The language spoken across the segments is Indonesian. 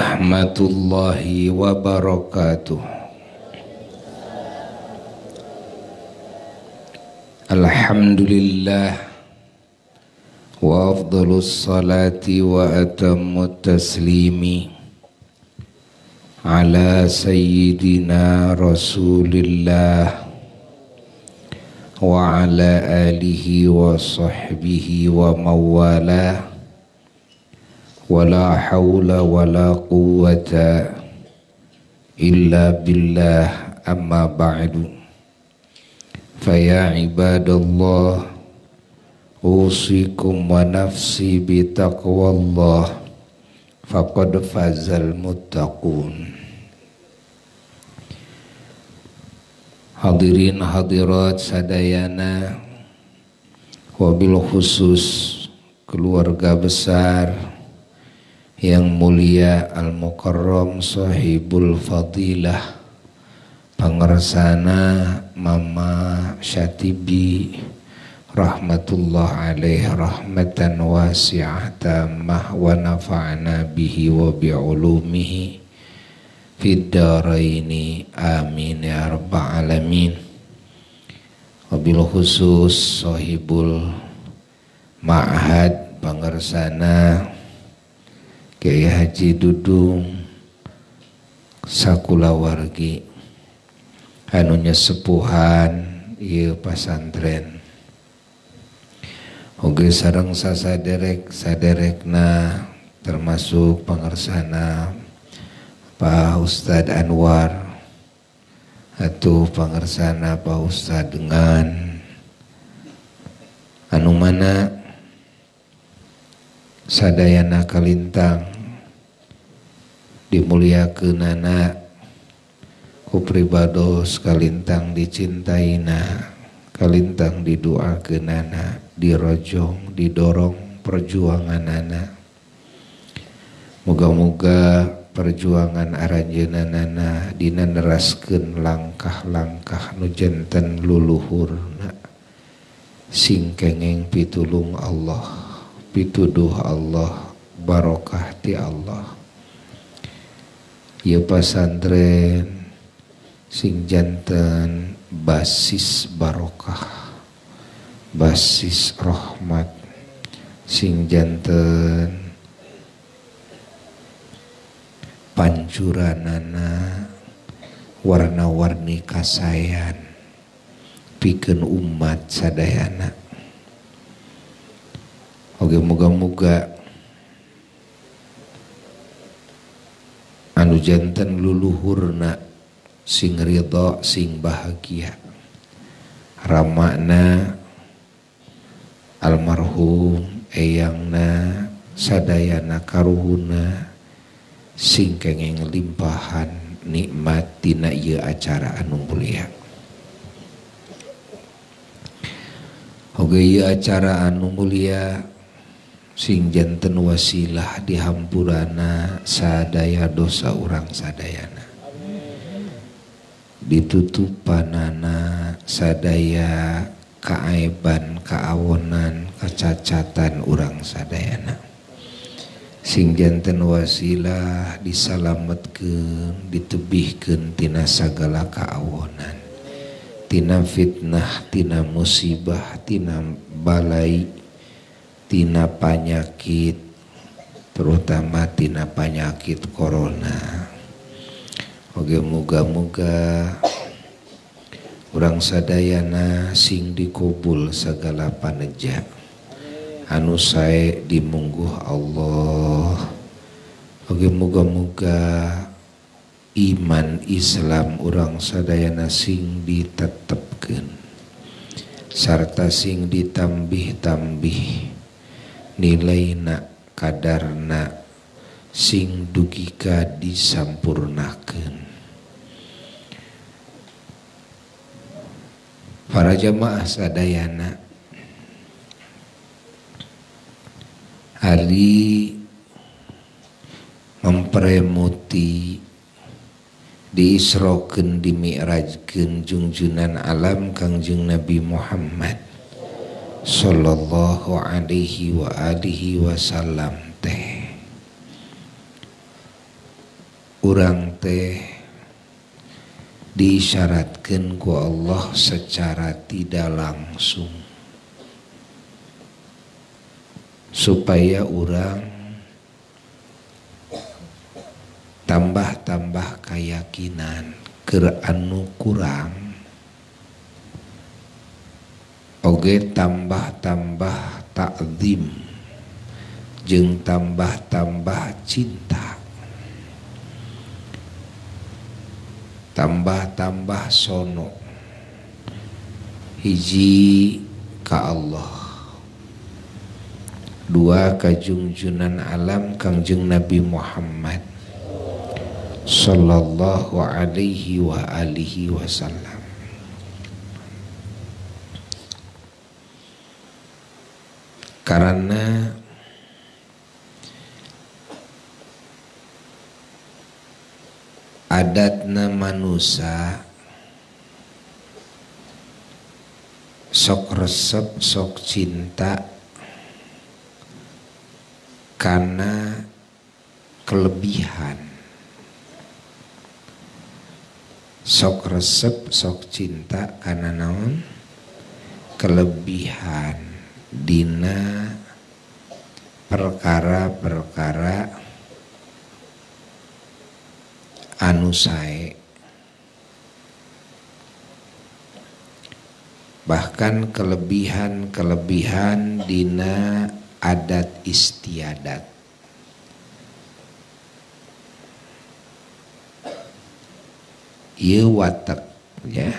warahmatullahi wabarakatuh. Alhamdulillah wa afdalus salati wa atammut taslimi ala sayyidina rasulillah wa ala alihi wa sahbihi wa mawalah ولا حول ولا قوة إلا بالله أما بعد فيا عباد الله أوصيكم ونفسي بتقوى الله فقد فاز المتقون Hadirin hadirat sadayana wabil khusus keluarga besar yang mulia Al-Mukarram Sahibul Fadilah Pangersana Mama Syatibi Rahmatullah alaih rahmatan wasi'ah tamah wa nafa'na bihi wa bi'ulumihi. Fid amin ya rabbal alamin. Wabil khusus sahibul ma'had pangersana Kiai Haji Dudung sakulawargi anunya sepuhan iya pasantren Oke sarang sasaderek saderekna termasuk pengersana Pak Ustad Anwar atau pengersana Pak Ustad dengan anu mana? Sadayana kalintang dimulia ku nana kupribados kalintang dicintaina kalintang didoakeunana dirojong didorong perjuangan nana moga-moga perjuangan aranjena dina neraskeun langkah-langkah nu janten luluhurna. Singkengeng pitulung Allah pituduh Allah barokah ti Allah. Ya pasantren sing jantan basis barokah basis rahmat sing jantan pancuranana warna-warni kasayan pikeun umat sadayana. Oke moga-moga anu jantan luluhurna sing ridho sing bahagia. Ramakna almarhum eyangna sadayana karuhuna sing kengeng limpahan nikmat tina ieu acara anu mulia. Oge ieu acara anu mulia sing janten wasilah di hampurana sadaya dosa orang sadayana. Ditutupanana sadaya kaaiban keawonan kecacatan orang sadayana. Sing jantan wasilah disalametkan ditebihkantina sagala keawonan Tina fitnah Tina musibah tina balai tina penyakit terutama tina penyakit corona. Oke muga-muga orang sadayana sing dikubul segala paneja anu sae dimungguh Allah. Oke muga-muga iman Islam orang sadayana sing ditetepkan sarta sing ditambih-tambih nilaina kadarna sing dugika disampurnakan para jamaah sadayana Ali mempremuti diisroken dimi'rajkeun jungjunan alam Kangjeng Nabi Muhammad. sallallahu Alaihi wa Alihi Wasallam teh. Orang teh disyaratkan ku Allah secara tidak langsung. Supaya orang tambah-tambah keyakinan keranu kurang oge tambah-tambah takzim jeng tambah-tambah cinta. Tambah-tambah sono. Hiji ka Allah. Dua kajungjunan alam kangjeng Nabi Muhammad. Sallallahu alaihi wa alihi wasallam karena adatna manusia sok resep sok cinta karena kelebihan. Sok resep sok cinta karena naon? Kelebihan dina perkara-perkara anu sae. Bahkan kelebihan-kelebihan dina adat istiadat. Iya watak ya.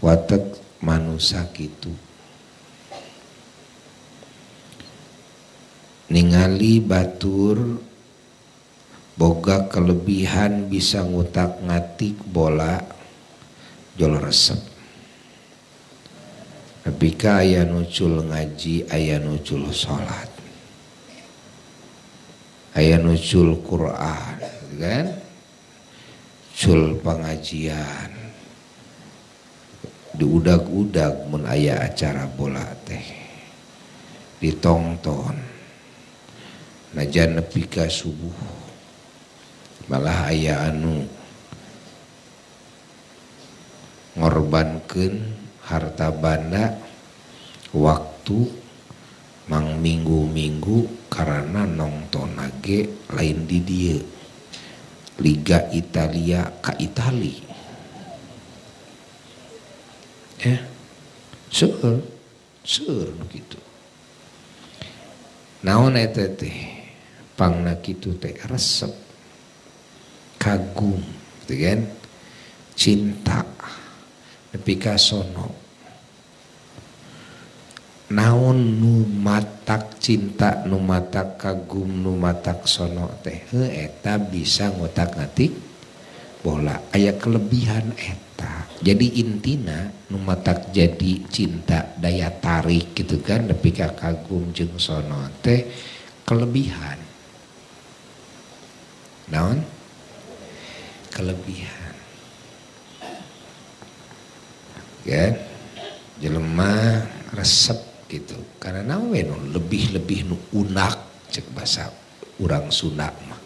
Watak manusia gitu ningali batur boga kelebihan bisa ngutak ngatik bola jol resep. Tapi ayah nucul ngaji ayah nucul sholat. Ayah nucul Quran kan? Cul pengajian. Diudag-udag mun ayah acara bola teh. Ditongton najan nepi ka subuh malah ayah anu ngorbankeun harta banda waktu mang minggu-minggu karena nonton nage lain di dia Liga Italia ke Itali. Ya sur sur gitu naon eta pangna kitu teh resep. Kagum gitu kan? Cinta. Nepi ka sono. Naon nu matak cinta nu matak kagum nu matak sono teh? Eta bisa ngotak ngatik bola. Aya kelebihan eta. Jadi intina nu matak jadi cinta daya tarik gitu kan? Ka kagum jeung sono teh kelebihan naon? Kelebihan. Kan? Jelema resep gitu. Karena nawe no lebih-lebih nu unak cek bahasa urang Sunda mah.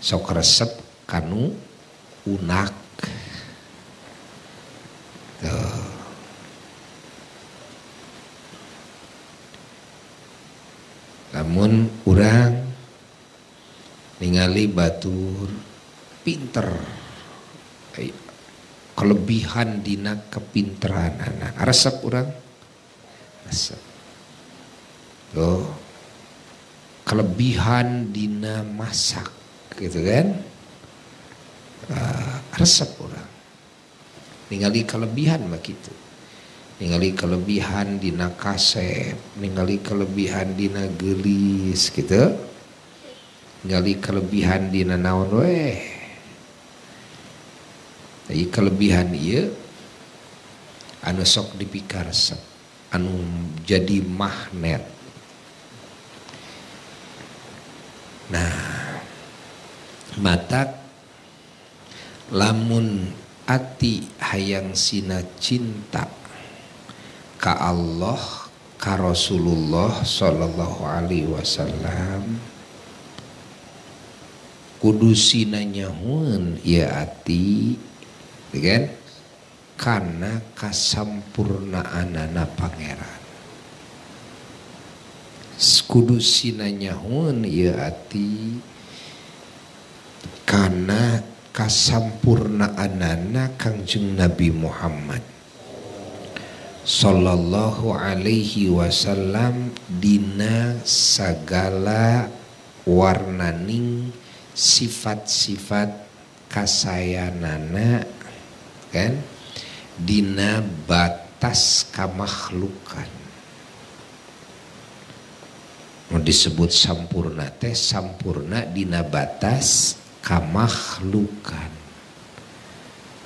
Sok resep kanu unak. Namun urang ningali batur pinter. Kelebihan dina kepinteran. Anak resep orang resep. Tuh kelebihan dina masak gitu kan? Uh, resep orang ningali kelebihan begitu ningali kelebihan dina kasep ningali kelebihan dina gelis gitu nyali kelebihan dina naon weh. Jadi kelebihan iya anu sok dipikar anu jadi magnet. Nah mata lamun ati hayang sina cinta ka Allah ka Rasulullah sallallahu alaihi wasallam kudu sinanyahun ya ati. Kan? Karena kasampurnaan anak pangeran. Kudu sinanyahun ya ati? Karena kasampurnaan anak kangjeng Nabi Muhammad sallallahu alaihi wasallam dina sagala warnaning sifat-sifat kasayanana kan? Dina batas kamakhlukan mau disebut sampurna teh sampurna dina batas kamakhlukan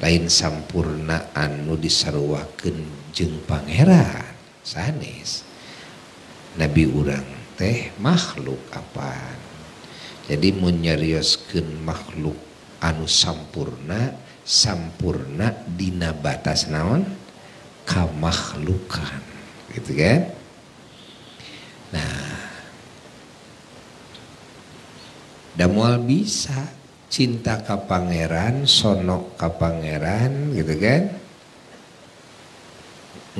lain sampurna anu disarwakeun jeng pangeran sanes. Nabi urang teh makhluk apa jadi menyerioskan makhluk anu sampurna sampurna dina batas naon? Kamakhlukan gitu kan? Nah damual bisa cinta ke pangeran sonok ke pangeran gitu kan?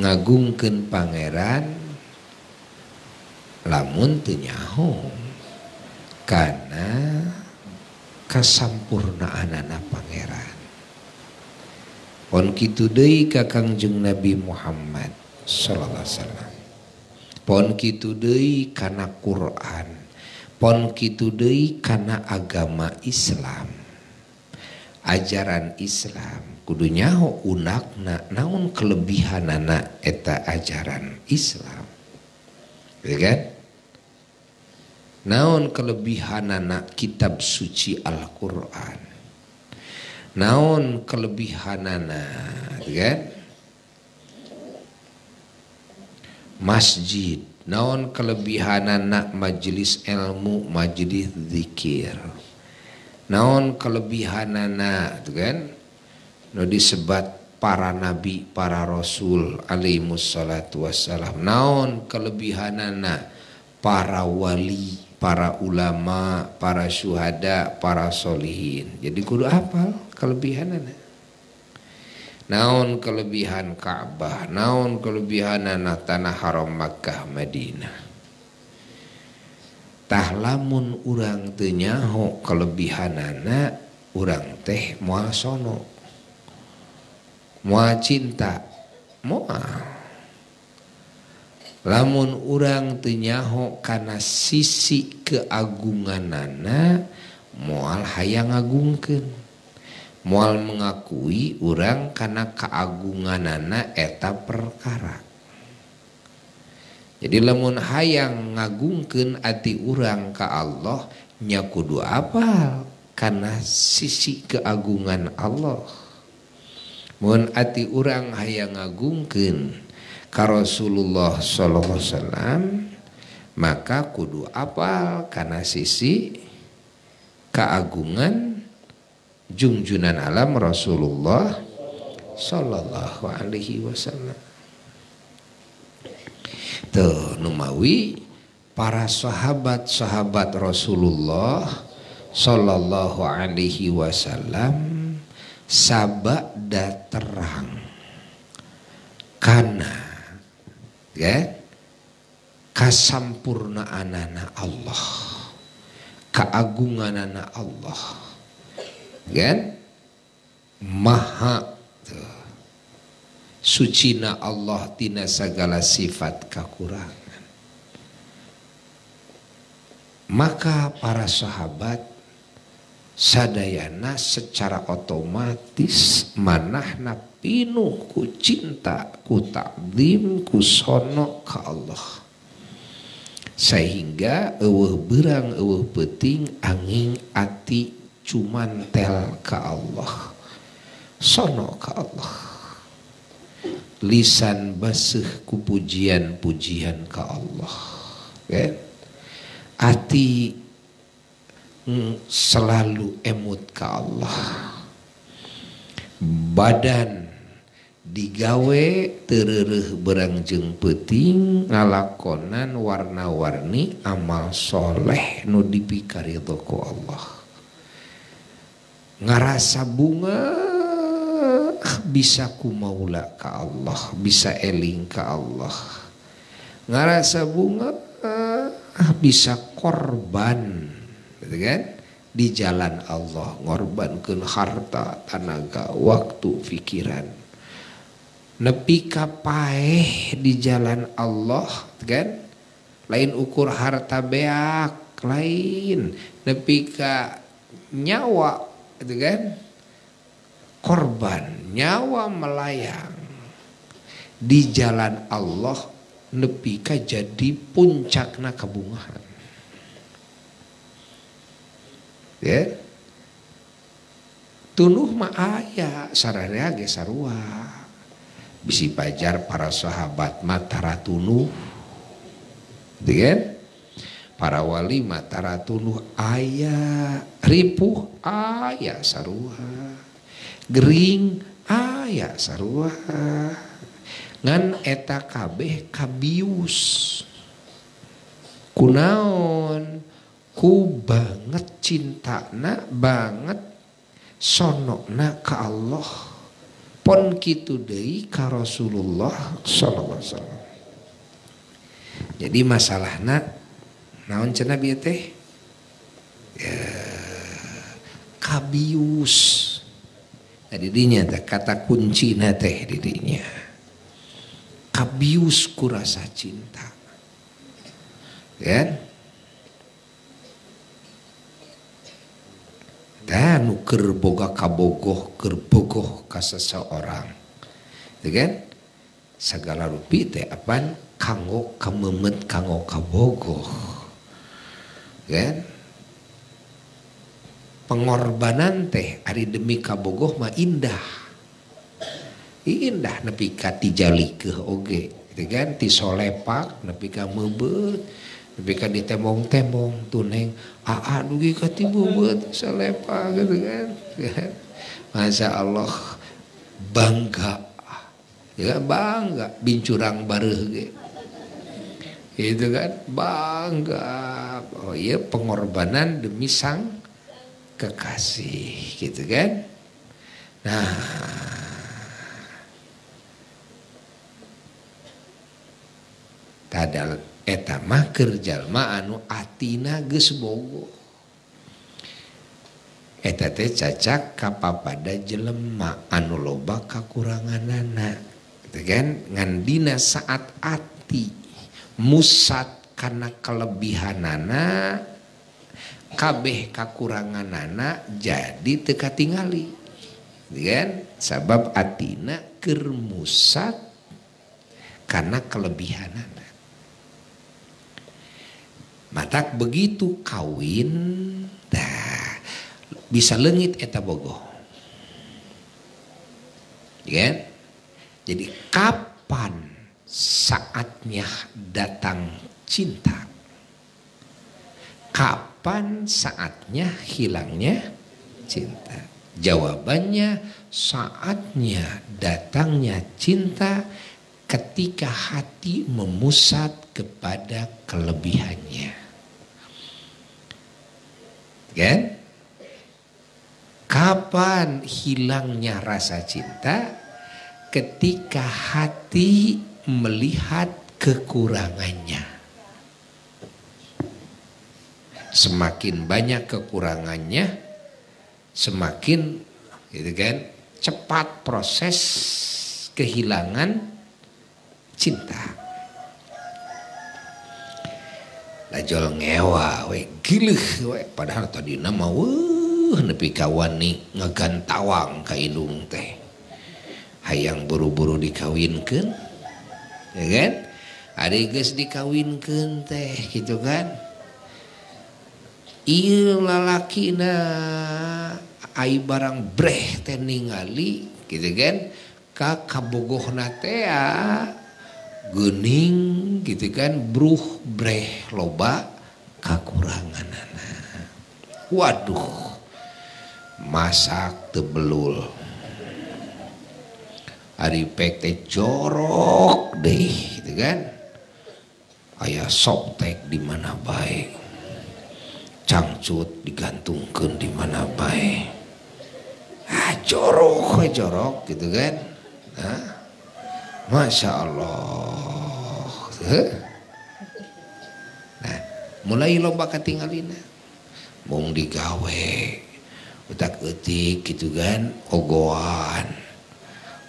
Ngagungken pangeran lamun tenyaho karena kesampurnaan anak pangeran. Pon kitu deui ka Kangjeng Nabi Muhammad sallallahu alaihi wasallam. Pon kitu deui kana Quran. Pon kitu deui kana agama Islam. Ajaran Islam kudu nyaho unakna naon kelebihanana eta ajaran Islam. Ya kan? Naon kelebihan anak kitab suci Al-Quran? Naon kelebihan anak ya kan? Masjid. Naon kelebihan anak majelis ilmu majelis zikir. Naon kelebihan anak kan? No disebat para nabi para rasul alaihi wassalam. Naon kelebihanana para wali para ulama, para syuhada, para solihin. Jadi kudu apal kelebihan anak. Naon kelebihan Ka'bah, naon kelebihan anak tanah haram Makkah Madinah. Tah lamun urang teu nyaho kelebihanana urang teh moal sono. Moal cinta, moal lamun orang tenyaho karena sisi keagunganana mual hayang ngagungkeun. Mual mengakui orang karena keagunganana eta perkara. Jadi lamun hayang ngagungkeun ati orang ke Allah nyakudu apa karena sisi keagungan Allah. Mun ati urang hayang ngagungkeun ka Rasulullah sallallahu alaihi wasallam maka kudu apal karena sisi keagungan junjunan alam Rasulullah sallallahu alaihi wasallam. Tuh numawi para sahabat-sahabat Rasulullah sallallahu alaihi wasallam sabada terang. Karena ya. Kasampurnaan anak Allah. Keagungan anak Allah. Kan maha. Tuh. sucina Allah tina segala sifat kekurangan. Maka para sahabat sadayana secara otomatis manahna pinuh ku cinta ku takdim ku sono ke Allah. Sehingga eueuh berang eueuh peting angin ati cuman tel ke Allah. Sono ke Allah. Lisan basuh ku pujian-pujian ke Allah. Kan? Ati selalu emut ke Allah. Badan digawe terereh berangjeng peting ngalakonan warna-warni amal soleh nu dipikari ku Allah. Ngarasa bunga bisa ku maula ke Allah bisa eling ke Allah. Ngarasa bunga bisa korban gitu kan? Di jalan Allah ngorbankan harta tenaga waktu pikiran. Nepi kapaeh di jalan Allah kan? Lain ukur harta beak lain. Nepi ka nyawa gitu kan? Korban nyawa melayang. Di jalan Allah nepi ka jadi puncakna kebungahan ya. Tunuh mah aya sararya sarua. Bisi pajar para sahabat Matara tunuh. Yeah. para wali Matara tunuh ayah ripuh ayah sarua. Gering ayah sarua. Ngan eta kabeh kabius. Kunaon? Ku banget cinta na banget sonokna ke Allah. Pon kitu deui ka Rasulullah sallallahu alaihi wasallam. Jadi masalahna naon cenah bieu teh? Ya kabius. Nah didinya teh kata kunci na teh didinya. Kabius ku rasa cinta. Ya dan nuker boga kabogoh kerbogoh kas seseorang. Kan? Segala rupi teh apan kanggo kememet kanggo kabogoh. Kan? Pengorbanan teh hari demi kabogoh mah indah. Indah nepi ka tijali ke oge kan? Ti solepak nepi ka meubeuut tapi kan ditemong-temong tuneng aa dugi ka tibu buat salepa gitu kan. Masya Allah. Bangga. Ya bangga. Bincurang bareh ge. Itu kan? Bangga. Oh iya pengorbanan demi sang kekasih gitu kan? Nah. Tadal eta mah keur jalma anu Atina geus bogo. Eta teh cacak kapal pada jelemak anu loba kekurangan anak ngan dina saat ati musat karena kelebihan kabeh kekurangan nana jadi teka tingali dengan sabab Atina kermusat karena kelebihan nana matak begitu kawin dah bisa lengit eta bogoh. Ya jadi kapan saatnya datang cinta? Kapan saatnya hilangnya cinta? Jawabannya saatnya datangnya cinta ketika hati memusat kepada kelebihannya. Kan? Kapan hilangnya rasa cinta? Ketika hati melihat kekurangannya. Semakin banyak kekurangannya, semakin gitu kan, cepat proses kehilangan cinta lajol ngewa we gilih we. Padahal tadi nama wuh nepi kawan nih ngegantawang ka indung teh. Hayang buru-buru dikawinkan ya kan? Ada geus dikawinkan teh gitu kan? Iya lalaki na ai barang breh teh ningali gitu kan? Ka kabogohna teh ah. Gening gitu kan bruh breh loba kakurangan anak. Waduh masak tebelul. Hari pek jorok deh gitu kan. Ayah sop tek di mana baik cangcut digantungkan di mana baik ah jorok jorok gitu kan. Hah? Masya Allah. Eh? Nah, mulai lomba ketinggalin Mung digawe. Utak etik gitu kan ogoan.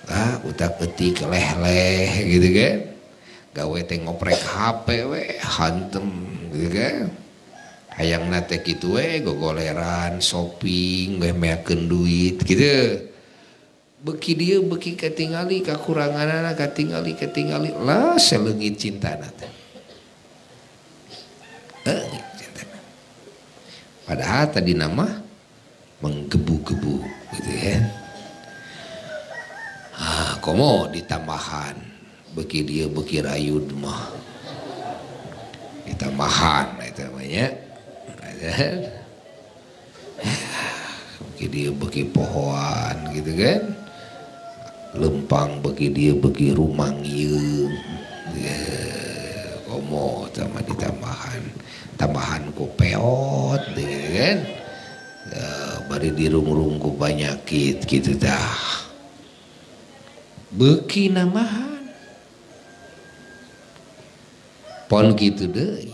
Ah utak etik leh-leh gitu kan. Gawe teh ngoprek HP we hantem gitu kan. Hayang nate gitu we gogoleran shopping we meakeun duit gitu. Beki dia beki ketingali kekurangan anak ketingali ketingali lah selengit cinta nate. Eh, padahal tadi nama menggebu-gebu gitu ya. Ah komo ditambahan beki dia beki rayud mah. Ditambahan itu namanya. Bagi dia bagi pohon gitu kan lempang bagi dia bagi rumang yung ya, komo sama ditambahan. Tambahan ku peot gitu kan? Ya, bari dirung-rung ku banyakit gitu dah. Beki namahan. Pon gitu deh.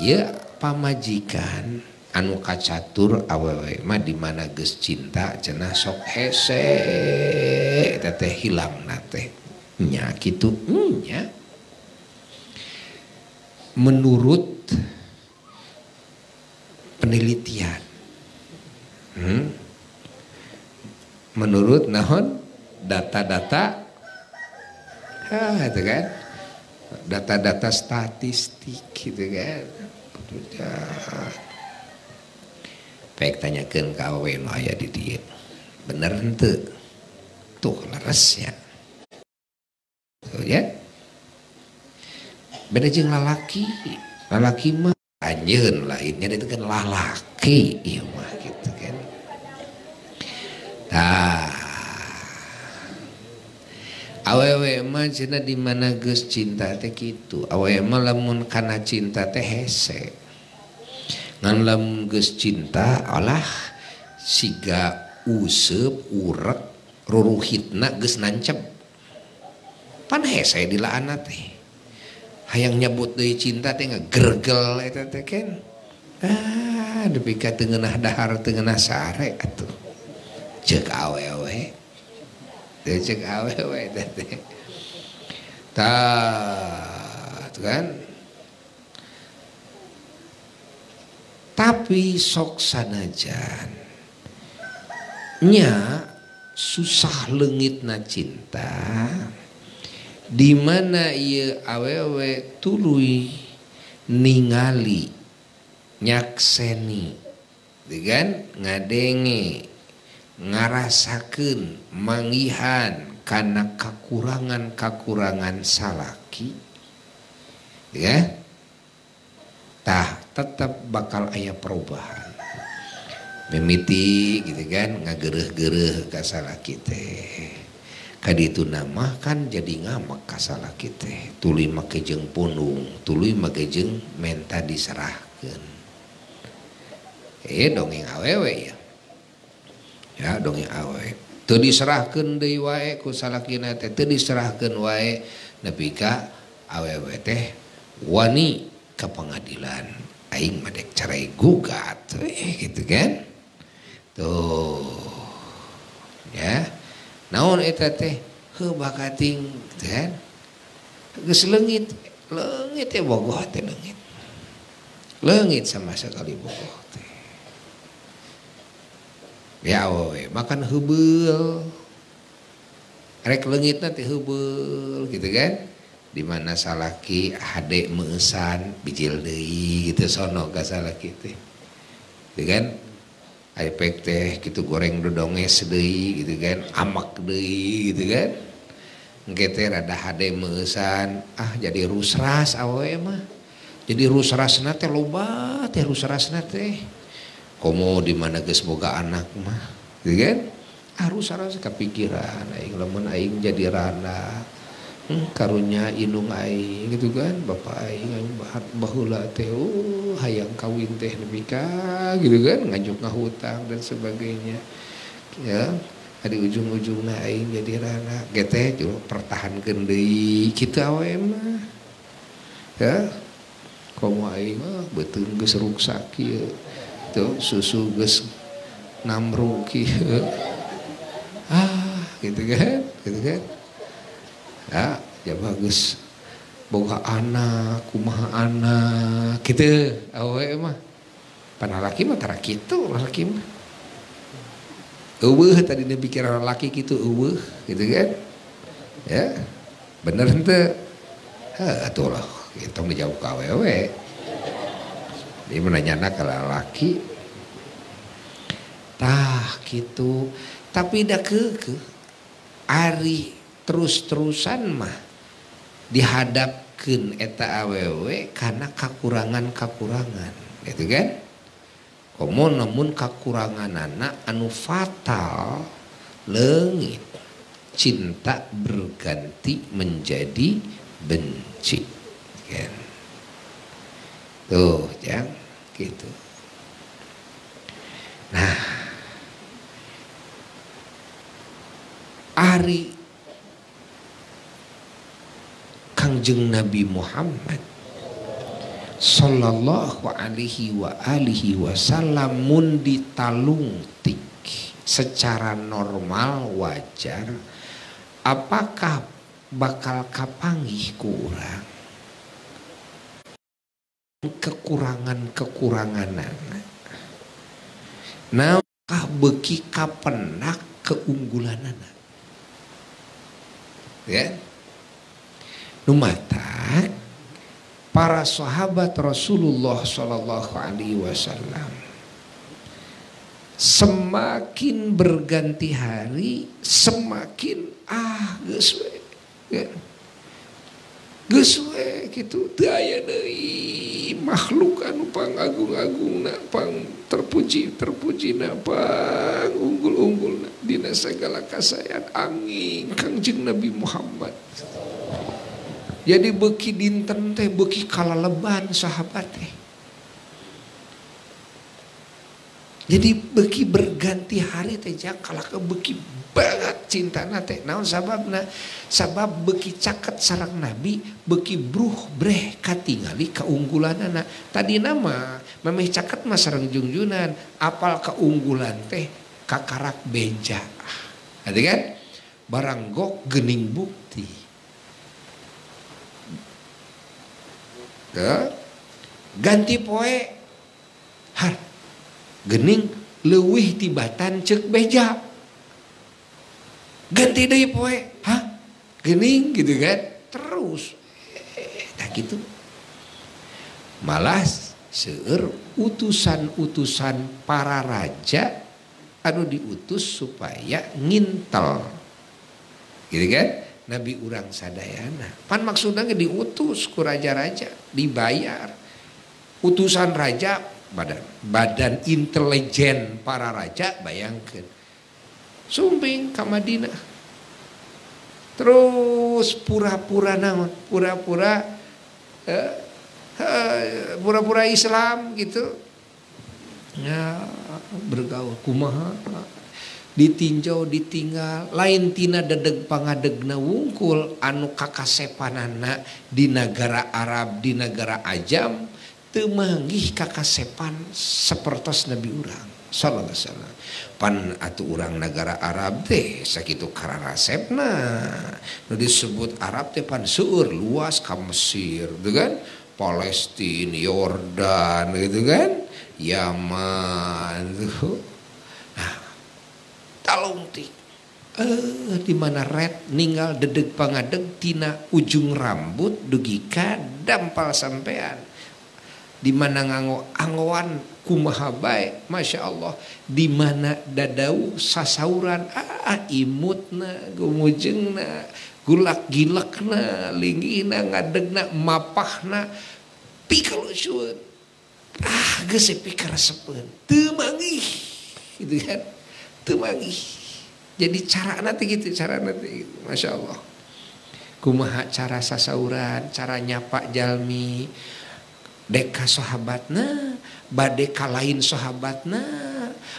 Ya pamajikan anu kacatur awewe mah di mana geus cinta cenah sok hese. Teteh hilang nate nya kitu nya. Menurut penelitian hmm? menurut nahon data-data ah itu kan. Data-data statistik gitu kan baik tanyakan kawin ayah di dia bener ente? Tuh leresnya tuh ya. Beda jeng lalaki lalaki mah anjeun lainnya itu kan lalaki iya mah gitu kan. Nah awewe mah cina dimana gus cinta teh gitu awewe mah lamun karena cinta teh hese. nganlam geus cinta Allah siga useup urek ruruhitna geus nancep. Pan hese dilaana teh. Hayang nyebut deui cinta teh ngegergel eta teh kan ah depi ka teu ngeunah dahar teu ngeunah sare atuh. Ceuk awewe. Teu ceuk awewe teh. Ta kan. tapi sok sanajannya susah legit na cinta dimana ia awewek tului ningali nyakseni dengan ngadenge ngarasaken mangihan karena kekurangan kakurangan salaki ya tah tetap bakal ayah perubahan. Memiti gitu kan ngagereh-gereh ke salah kita kadi itu nama kan jadi ngamak kasalah kita tuli make jeng pundung tuli make jeng menta diserahkan eh dongeng awewe ya. Ya dongeng awewe. Tuh diserahkan deui wae ku salah kina teh teu diserahkan wae. Nepika awewe teh wani ke pengadilan. Aing madek cerai gugat eh, gitu kan? Tuh ya. Naon eta teh? Heuh bakating gitu kan? Geus leungit leungit teh bogoh teh leungit. Leungit sama sekali bogoh teh. Ya we makan heubeul rek leungitna teh heubeul gitu kan di mana salaki hade meesan bijil deui gitu sono ka salaki teh. gitu kan? Aipek teh gitu goreng dodonges deui gitu kan? Amak deui gitu kan? Engke teh rada hade meesan ah jadi rusras awe mah. Jadi rusrasna teh loba teh rusrasna teh. Komo di mana geus boga anak mah. Gitu kan? Ah rusras kepikiran aing lamun aing jadi rana. hmm, karunya inung aing gitu kan bapak aing aing bahat bahula teh uh, hayang kawin teh nebika gitu kan ngajuk ngahutang dan sebagainya. Ya di ujung-ujungnya aing jadi rana gete juga pertahankan deui kitu awe mah. Ya komo aing mah betul geus ruksak kieu tuh susu geus namru kieu. Ah gitu kan gitu kan. Ya ya bagus. Boga anak kumaha anak gitu. Awe mah. Pan laki mah tara kitu laki mah. Uweh tadi dia pikir laki gitu uweh gitu kan? Ya bener ente ha atuh lah kita dijawab ke awewe dia menanya kalau laki. Tah gitu tapi dah ke ke ari terus-terusan mah dihadapkan eta awewe karena kekurangan-kekurangan gitu kan? Komo namun kekurangan anak anu fatal lengit cinta berganti menjadi benci kan? Tuh yang gitu. Nah ari kangjeng Nabi Muhammad sallallahu alaihi wa alihi wasallam mun ditalungtik secara normal wajar. Apakah bakal kapanggih kurang? Kekurangan-kekurangan nah beki kapenak keunggulan anak? Ya numatak para sahabat Rasulullah Shallallahu Alaihi Wasallam semakin berganti hari semakin ah geswe ya. geswe gitu daya dari makhluk anu pang agung agung nak pang terpuji terpuji nak pang unggul unggul nak dina segala kasayat angin kangjeng Nabi Muhammad jadi beki dinten teh beki kala leban sahabat teh. Jadi beki berganti hari teh jak kala ke beki banget cinta teh. Naon sababna sabab beki caket sarang nabi beki bruh breh katingali keunggulanana. Tadi nama memeh caket mas sarang jungjunan apal keunggulan teh kakarak beja. Ada kan? Barang gok gening bukti. Ya. ganti poe. Har gening lewih tibatan cek beja. Ganti deh poe. Ha gening gitu kan? Terus. Nah gitu. Malah seur utusan-utusan para raja anu diutus supaya ngintel. Gitu kan Nabi urang sadayana. Pan maksudnya diutus ku raja-raja dibayar. Utusan raja badan badan intelijen para raja bayangkan sumping ke Madinah. Terus pura-pura naon? Pura-pura eh, eh, pura-pura Islam gitu. Ya bergaul kumaha ditinjau ditinggal lain tina dedeg pangadegna wungkul anu kakasepanana di negara Arab di negara ajam temanggih kakasepan sepertos Nabi urang sallallahu alaihi wasallam. Pan atuh urang negara Arab teh sakitu kararasepna. Nu disebut Arab teh pan seueur luas ka Mesir gitu kan? Palestina Yordan gitu kan? Yaman tuh. kalungtik eh di mana red ninggal dedeg pangadeg tina ujung rambut dugika dampal sampean. Di mana nganggo angoan kumaha bae Masya Allah. Di mana dadau sasauran ah imutna gumujengna gulak gilakna linggina ngadegna mapahna. Pikal sueun ah geus pikir sepeun teu gitu kan? temangih jadi cara nanti gitu cara nanti gitu. Masya Allah. Kumaha cara sasauran cara nyapa jalmi deka sahabatna badeka lain sahabatna.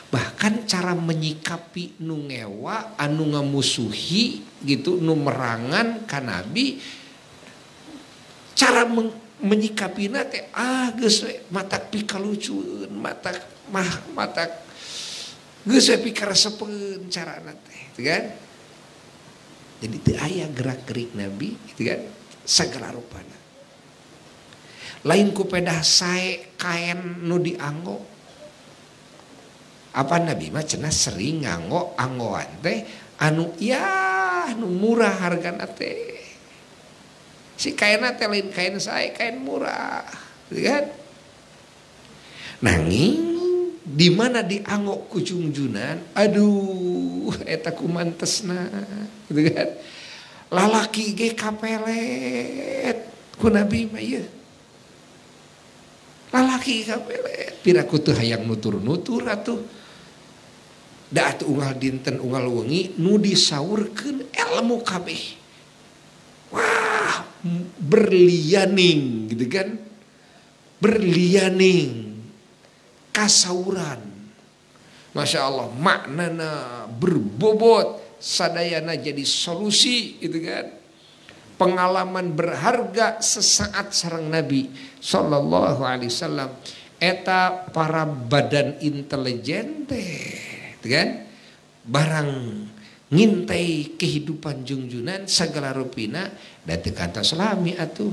Bahkan cara menyikapi nungewa anu ngamusuhi gitu numerangan kanabi cara meng menyikapi nate ah geus mata pika lucu mata mah mata cara jadi aya gerak-gerik nabi segala rupana. Lain ku pedah saya kain nu dianggo. Apa nabi mah cenah sering nganggo anggoan teh anu ya nu murah hargana teh si kain teh lain kain saya kain murah kan? Nanging di dimana dianggok kucungjunan Aduh eta kumantesna gitu kan? Lalaki ge kapelet ku Nabi lalaki kapelet. Piraku teh hayang nutur-nutur atuh. Da atuh unggal dinten unggal wengi nu disaurkeun ilmu kabeh. Wah berlianing gitu kan? Berlianing. Kasauran. Masya Allah maknana berbobot sadayana jadi solusi gitu kan? Pengalaman berharga sesaat sarang Nabi Sallallahu Alaihi Wasallam. Eta para badan intelijen teh gitu kan? Barang ngintai kehidupan jungjunan segala rupina dati kata selami atuh.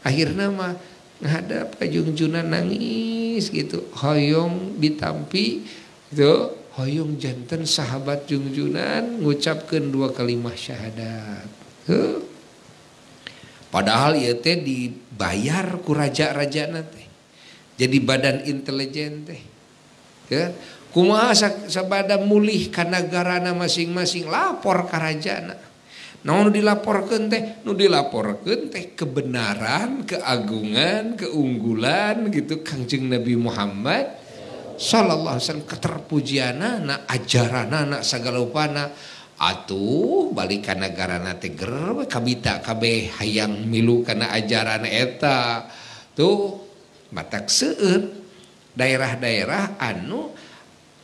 Akhirnya mah ngadap ke jungjunan nangis gitu hoyong ditampi itu hoyong jantan sahabat jungjunan ngucapkan dua kalimat syahadat huh. Padahal ya teh dibayar ku raja-raja nanti. Jadi badan intelijen teh. Ya, kumaha sabada mulih ka negarana masing-masing lapor ka rajana. naon dilaporkan teh? Nu dilaporkan teh kebenaran keagungan keunggulan gitu Kangjeng Nabi Muhammad Sallallahu alaihi Wasallam. Keterpujian anak ajaran anak segala upana atuh balik karena negara teger kabita kabeh hayang milu karena ajaran eta. Tuh matak seut daerah-daerah anu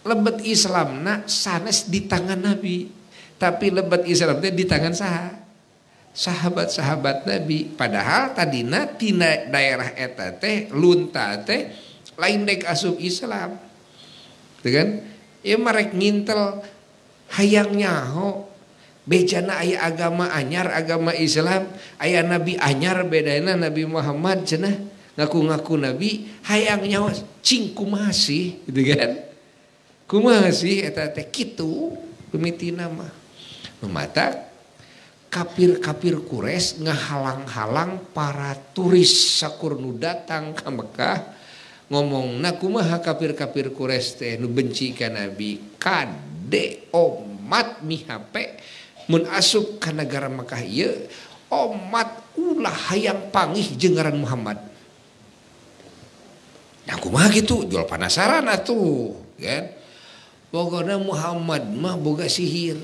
lebet Islamna sanes di tangan Nabi. tapi lebet Islam di tangan saha? Sahabat-sahabat Nabi. Padahal tadina tina daerah eta teh lunta teh lain dek asup Islam. Kan? Ya merek ngintel hayang nyaho bejana ayah agama anyar agama Islam ayah Nabi anyar bedana Nabi Muhammad cenah ngaku-ngaku Nabi hayang nyaho cingku masih gitu kan? Kumasih eta teh? Kitu pemitina mah memata kapir-kapir kures ngahalang-halang para turis. Sakur nu datang ke Mekah ngomong kumaha kapir-kapir kures teh nu benci ka nabi? Kad de omat mihape mun asup ka negara Mekah ieu omat ulah hayang pangih jengaran Muhammad. Nah kumaha gitu jual penasaran atuh kan? Pokoknya Muhammad mah boga sihir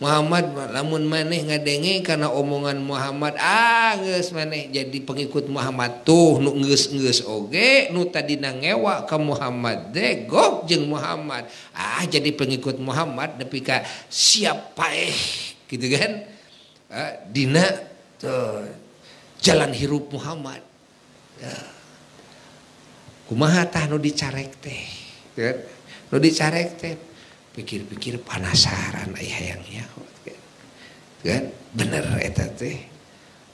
Muhammad lamun maneh ngadenge karena omongan Muhammad ah geus maneh jadi pengikut Muhammad tuh nu geus geus oge nu tadina ngewa ka Muhammad de gok jeung Muhammad. Ah jadi pengikut Muhammad nepi ka siapa eh gitu kan? Ah, dina tuh, jalan hirup Muhammad. Ya. kumaha tah nu dicarek teh kan? Nu dicarek teh pikir-pikir penasaran ayah hayangnya kan? Bener eta teh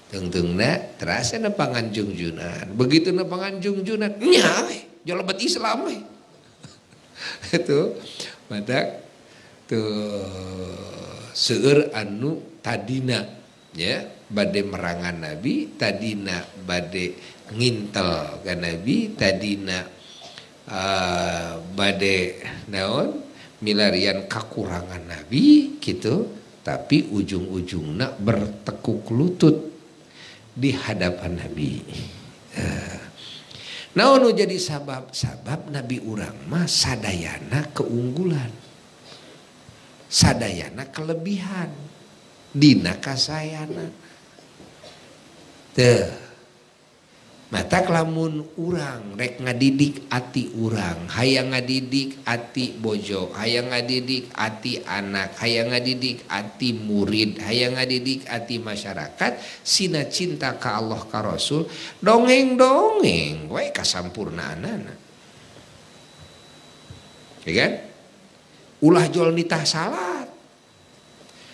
tungtungna terasa nepangan jungjunan begitu nepangan jungjunan nya jolobat Islam we itu mata tuh seueur anu tadina ya bade merangan nabi tadina bade ngintel ka nabi tadina uh, bade naon milarian kekurangan Nabi gitu. Tapi ujung-ujungnya bertekuk lutut di hadapan Nabi. Nah nu jadi sabab-sabab Nabi urang mah sadayana keunggulan. Sadayana kelebihan. Dina kasayana. Teh mata lamun urang rek ngadidik ati urang. Hayang ngadidik ati bojo hayang ngadidik ati anak hayang ngadidik ati murid hayang ngadidik ati masyarakat. Sina cinta ka Allah ka Rasul dongeng dongeng wae kasampurnaan ya kan? Ulah jol nitah salat.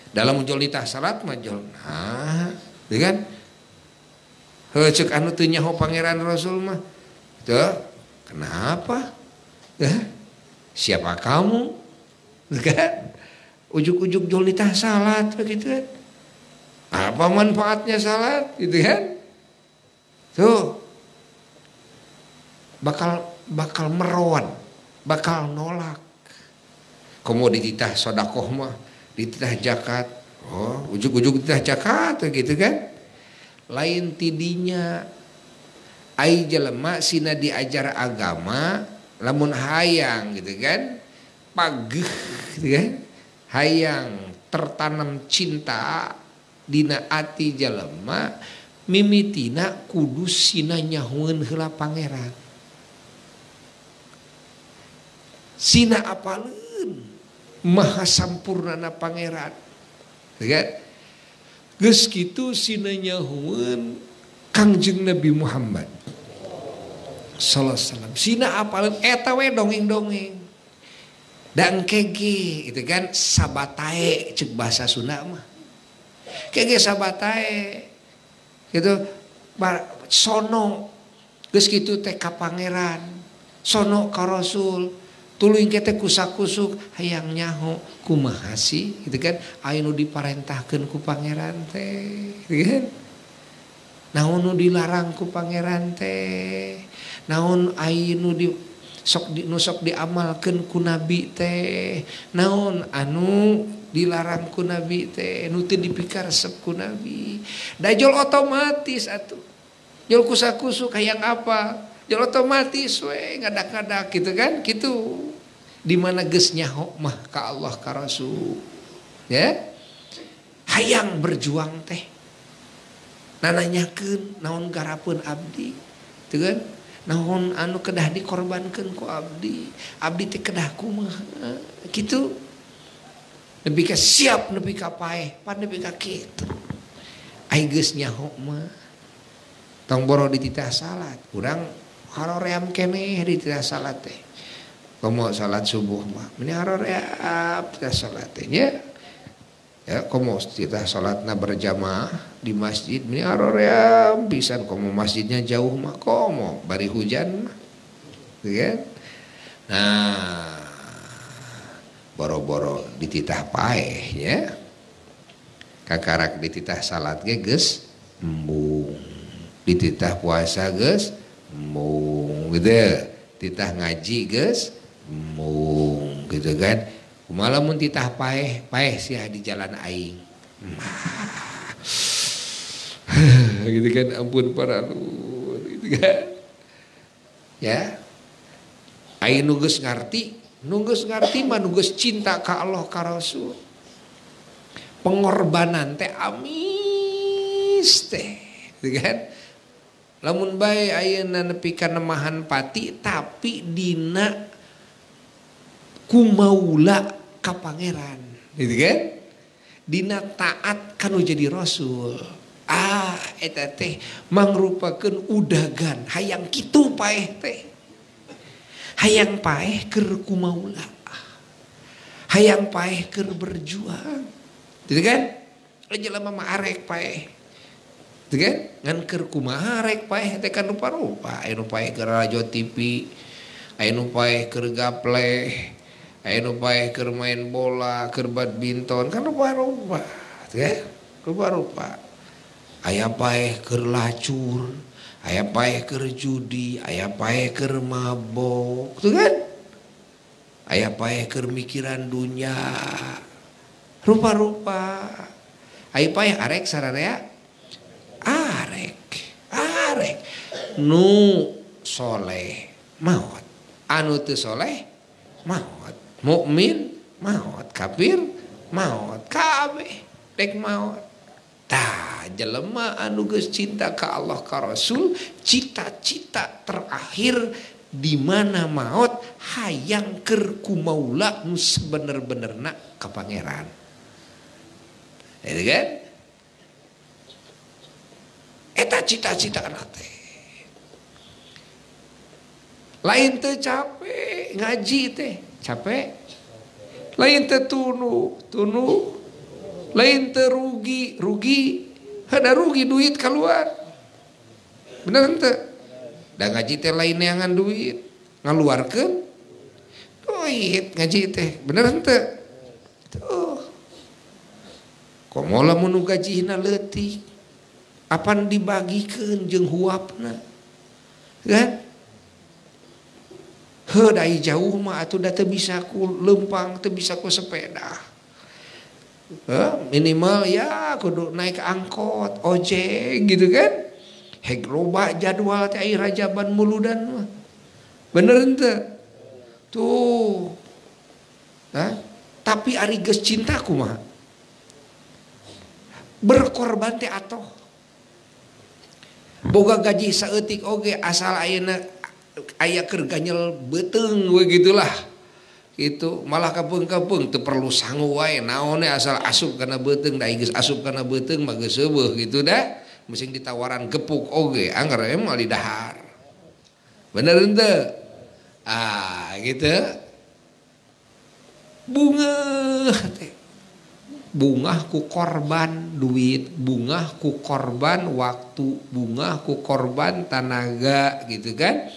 Dalam jol nitah salat mah jol nah ya kan cek anu teu nyaho pangeran Rasul mah. Tuh, kenapa? Ya, siapa kamu? Kan? Ujuk-ujuk jolitah salat begitu kan. Apa manfaatnya salat gitu kan? Tuh. Bakal bakal merowan, bakal nolak. Komodititah sodakoh mah, dititah jakat. Oh, ujuk-ujuk dititah jakat gitu kan? lain tidinya. Ai jelema sina diajar agama lamun hayang gitu kan? Pageh gitu kan? Hayang tertanam cinta dina ati jelema mimitina kudu sina nyahueun heula pangeran. Sina apaleun? Maha sampurnana pangeran. Gitu kan? Ges gitu sinanyahuan kangjeng Nabi Muhammad. Alaihi wasallam. Sina apalan? Eta we dongeng-dongeng. Dan kege itu kan? Sabatae cek bahasa Sunda mah. Kege sabatae gitu. Sono. Geus kitu teh ka pangeran. Sono ka rasul tuluy kete kusak-kusuk hayang nyaho kumaha sih gitu kan? Ayo nu diparentahkeun ku pangeran teh gitu kan? Naon nu dilarang ku pangeran teh? Naon ayo nu di sok di, nu sok diamalkeun ku nabi teh? Naon anu dilarang ku nabi teh? Nu teu dipikaresep ku nabi? Dajol otomatis atuh. Jol kusak-kusuk hayang apa? Jol otomatis we ngadak-ngadak gitu kan gitu. Dimana geus nyaho mah ka Allah ka Rasul. Ya. Hayang berjuang teh. Nananyakeun naon garapeun abdi. Teu kan? Naon anu kedah dikorbankeun ku abdi. Abdi teh kedah kumaha? Gitu. Lebih ka siap lebih ka paeh, pan lebih ka kitu. Ai geus nyaho mah. Tong boro dititah salat, urang haroream keneh di titah salat komo salat subuh mah ini haroreap kita salatnya ya. Komo kita salatna berjamaah di masjid ini haroreap bisa komo masjidnya jauh mah komo bari hujan mah ya nah boro-boro dititah paeh ya. Kakarak dititah salat ge geus embung. Dititah puasa geus embung gitu titah ngaji geus mung gitu kan. Malah mun titah paeh paeh sih di jalan aing. Gitu kan ampun para lu gitu kan. Ya. Aing nugas ngerti nugas ngerti mah nugas cinta ke Allah ke Rasul. Pengorbanan teh amis teh gitu kan lamun bae ayeuna nepi nemahan pati tapi dina kumaula ka pangeran. Gitu kan? Dina taat kanu jadi rasul. Ah eta teh mangrupakeun udagan. Hayang kitu paeh teh. Hayang paeh keur kumaula. Hayang paeh keur berjuang. Gitu kan? Aja lama mah arek paeh. kumarek rupa-rupajo TV gaple main bola kerbat badminton kan rupa-rupa rupa-rupa ayaah pae kerlacur ayaah pae ke judi ayaah pae ke mabok ayaah pae kemikiran dunia rupa-rupa. Ayo pae arek sararea arek, arek, nu soleh, maut, anu tu soleh, maut. Mukmin maut kafir maut kabeh dek maut. Tah jelema anu geus cinta ka Allah ka Rasul cita-cita terakhir di mana maut hayang ker kumaula nu sebener-benerna ka pangeran. Itu kan eta cita-cita lain tuh capek ngaji teh. Capek? Lain teh tunu tunu. Lain teh rugi rugi. Ada rugi duit keluar bener ente da ngaji teh lain neangan duit ngaluarkan duit ngaji teh. Bener ente tuh. Komola menu gajihna letih apa dibagikan jeng huapna kan Hedai jauh mah atuh dah bisa ku lempang, teu bisa ku sepeda. Minimal ya kudu naik angkot, ojek gitu kan. Hek loba jadwal teh ai rajaban muludan mah. Bener ente? Tuh. Hah? Tapi ari geus cintaku mah. Berkorban teh atoh. boga gaji seetik oge asal ayeuna aya keur ganyel beteng we gitulah. Itu malah kapung-kapung teu perlu sangu wae naone asal asup kana beteng da geus asup kana beteng mah geus gitu da mesti ditawaran gepuk oge anggar emang dahar. Bener ente? Ah gitu. Bunga teh. Bunga ku korban duit bunga ku korban waktu bunga ku korban tenaga gitu kan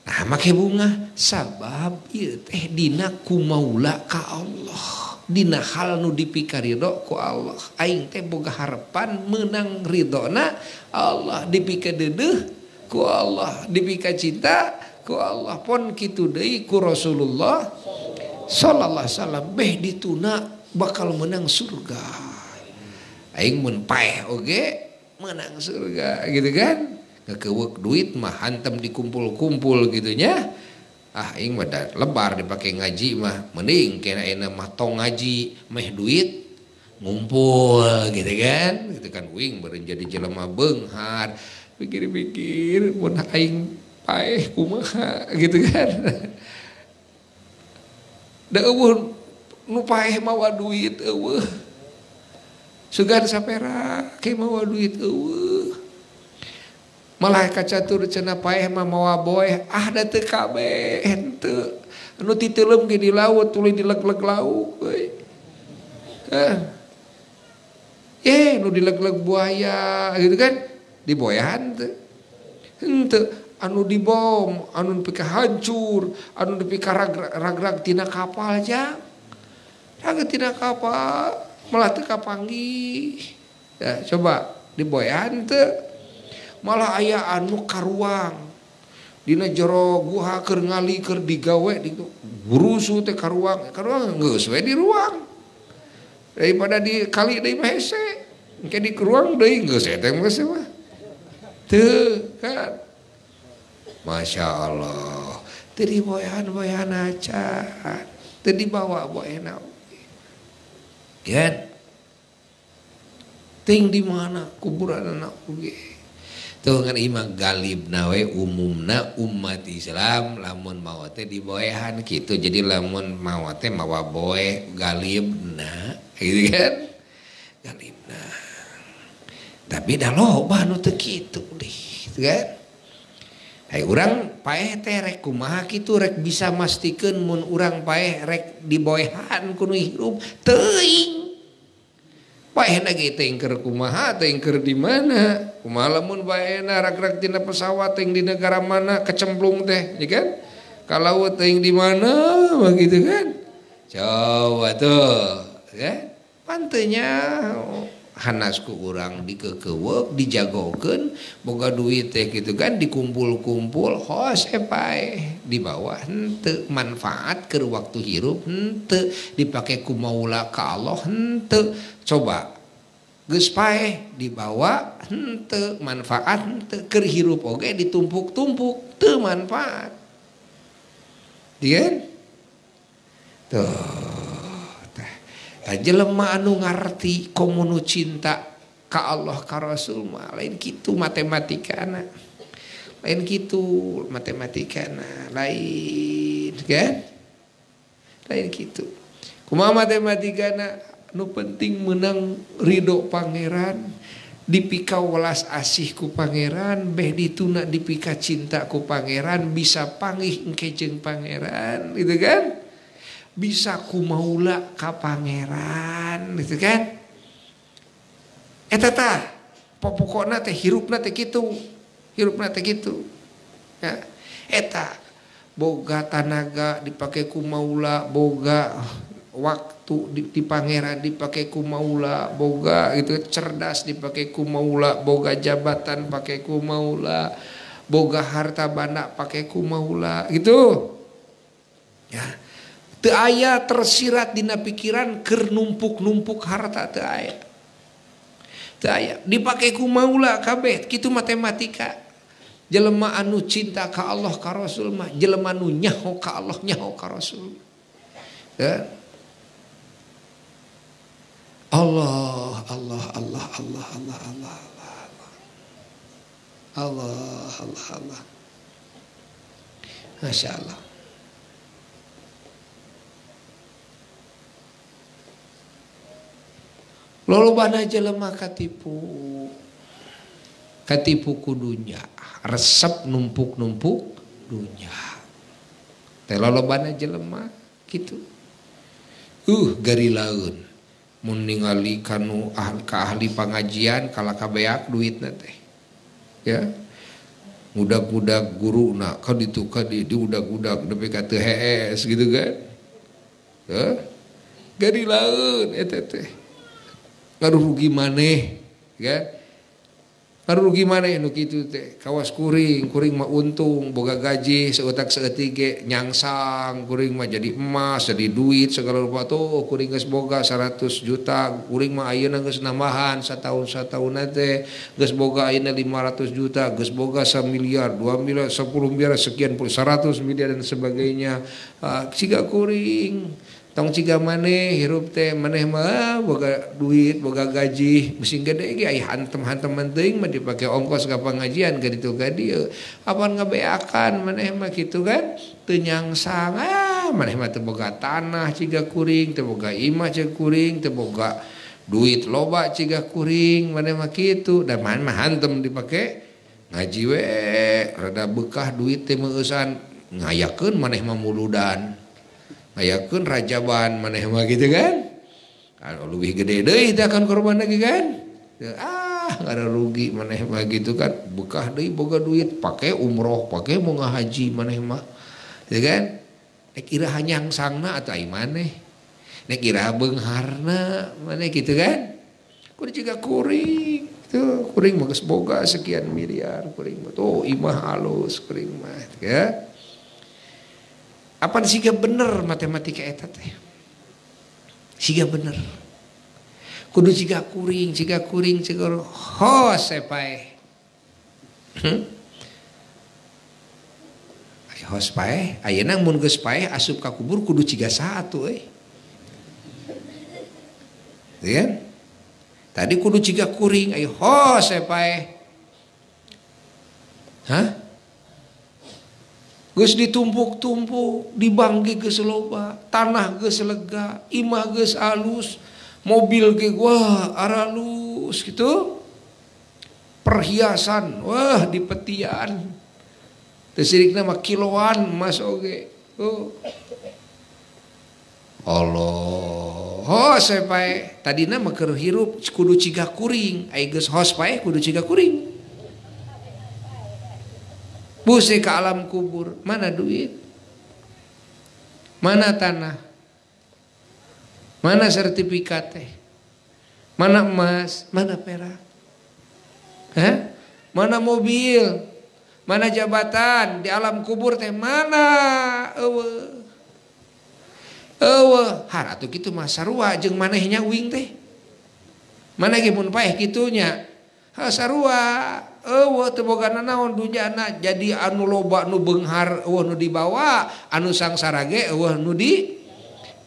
Nah, make bunga sabab ieu teh dina kumaula ka Allah. Dina hal nu dipikaridho ku Allah. Aing teh boga harapan menang ridona Allah dipikadeudeuh ku Allah, dipika cinta ku Allah. Pon kitu deui ku Rasulullah sallallahu alaihi wasallam beh dituna bakal menang surga. Aing mun paeh oge menang surga gitu kan? Ngekewek duit mah hantem dikumpul-kumpul gitunya ah ing mah lebar dipakai ngaji mah. Mending kena ena mah tong ngaji meh duit ngumpul gitu kan? Gitu kan wing beren jadi jelema beunghar pikir-pikir mun aing paeh kumaha gitu kan? Da eueuh nupawa duit eueuh. Sugan sapera ke mawa duit eueuh. malahka catur paeh mah mawa boy ah ada TKB ente nu titilem ge di laut tuluy dileg-leg lauk euy. Eh eh nu dileg-leg buaya gitu kan? Diboyahan teu. Henteu. Anu dibom anu dipika hancur anu dipika rag-rag tina kapal jang Raga tidak kapal teu kapanggi. Ya, coba diboyan teu. Malah aya anu karuang. Dina jero guha keur ngali keur digawe di Burusu teh karuang. Karuang geus we di ruang. Daripada di kali deui mah hese. Engke di ruang deui geus eta mah mah. Teu kan. Masya Allah. Teu diboyan boyan acan. Teu dibawa boyan Get. Ting di mana kuburan anak oge. Tuh kan imam galib nawe umumna umat Islam lamun mawate diboehan gitu. Jadi lamun mawate mawa boeh galibna gitu kan. Galibna. Tapi dah loba nu teu kitu deh, gitu kan. Hai orang paeh teh rek kumaha kitu rek bisa mastikeun mun urang paeh rek diboehan kuno hirup teuing. Paehna ge teuing keur kumaha teuing keur di mana? Kumaha lamun paehna rek-rek tina pesawat teuing di negara mana kecemplung teh, ya kan? Kalau teuing di mana begitu kan? Coba tuh, ya. Pantenya oh. Hanasku urang dikekewek dijagokeun, boga duit teh gitu kan dikumpul-kumpul hosepai di bawah henteu manfaat ke waktu hirup henteu dipakai ku maula ka Allah henteu coba geus pae dibawa henteu manfaat henteu keur hirup oge ditumpuk-tumpuk teu manfaat. Dia tuh. jelema anu ngarti komunu cinta Ka Allah ka Rasul mah. Lain kitu matematika anak lain gitu matematika anak lain kan? Lain gitu kumaha matematika anak nu penting menang Ridho Pangeran dipika welas asihku Pangeran beh dituna dipika cintaku Pangeran bisa pangih engkejeng Pangeran gitu kan? Bisa ku maula ka pangeran gitu kan? Eta tah pokokna teh hirupna teh kitu hirup nate gitu ya. Eta boga tanaga dipakai ku maula boga waktu di, di pangeran dipakai ku maula boga gitu cerdas dipakai ku maula boga jabatan pakai ku maula boga harta banda pakai ku maula gitu. Ya teu aya tersirat dina pikiran ker numpuk-numpuk harta teu aya. Teu aya dipakai ku maula kabeh kitu matematika. Jelema anu cinta ka Allah ka Rasul mah jelema anu nyaho ka Allah nyaho ka Rasul. Ya. Allah Allah Allah Allah Allah Allah Allah Allah Allah Allah. Masya Allah Lalu bana jelema katipu. Katipu kudunya resep numpuk-numpuk dunya teh lolobana jelema gitu. Uh gari laun. Mun ningali kanu ahli ka ahli pangajian kala kabeak duit teh. Ya. Budak-budak guru nak kau ditukar di, di udak-udak tapi kata hees gitu kan? Ya gari laun eta teh ngaruh rugi maneh kan Baru gimana ya nuk itu teh kawas kuring kuring mah untung boga gaji seutak seetige nyangsang kuring mah jadi emas jadi duit segala rupa tuh kuring geus boga 100 juta kuring mah ayeuna geus nambahan satahun satahun teh geus boga ayeuna 500 juta geus boga 1 miliar 2 miliar 10 miliar sekian 100 miliar dan sebagainya. Uh, siga kuring tong ciga maneh hirup teh maneh mah ah, boga duit boga gaji. Mesin gede ge aya hantem-hantem teuing mah dipake ongkos ka pengajian ka ditu ka dieu. Apan ngabeakan maneh mah kitu kan? Teu nyangsang ah maneh mah teu boga tanah ciga kuring teu boga imah ciga kuring teu boga duit loba ciga kuring maneh mah kitu. Da man mah hantem dipake ngaji we. Rada bekah duit teh meusan ngayakeun maneh mah muludan. Ayakeun rajaban maneh gitu kan? Kalau lebih gede deh itu akan korban lagi kan? Ah nggak ada rugi maneh gitu kan? Bekah deh boga duit pakai umroh pakai mau ngahaji maneh mah. Gitu kan? Nek kira hanyang sangna atau ai maneh? Nek kira beungharna maneh gitu kan? Kudu juga kuring tuh. Kuring mah boga sekian miliar kuring tuh imah halus kuring mah ya Apa siga bener matematika eta teh? Siga bener. Kudu siga kuring, siga kuring, siga hose eh, pae. Hmm? Hos pae, ayeuna mun geus pae asup ka kubur kudu ciga satu eh. euy. Ya? Tadi kudu ciga kuring, ayo hose eh, pae. Hah? Gus ditumpuk-tumpuk, dibanggi geus loba, tanah geus lega, imah geus alus, mobil ge wah aralus gitu. Perhiasan, wah di petian. Tesirik nama kiloan mas oge. Oh. Allah. Hos pae. Tadina mah keur hirup kudu ciga kuring, ai geus hos pae kudu ciga kuring. Busi ke alam kubur. Mana duit? Mana tanah? Mana sertifikat teh? Mana emas? Mana perak? Hah? Mana mobil? Mana jabatan? Di alam kubur teh mana? Ewe. Ewe. Haratu gitu mah sarua jeung manehnya wing teh. Mana ge mun paeh kitunya? Ha sarua naon dunyana. Jadi anu loba nu beunghar eueuh nu dibawa anu sangsara ge eueuh nu di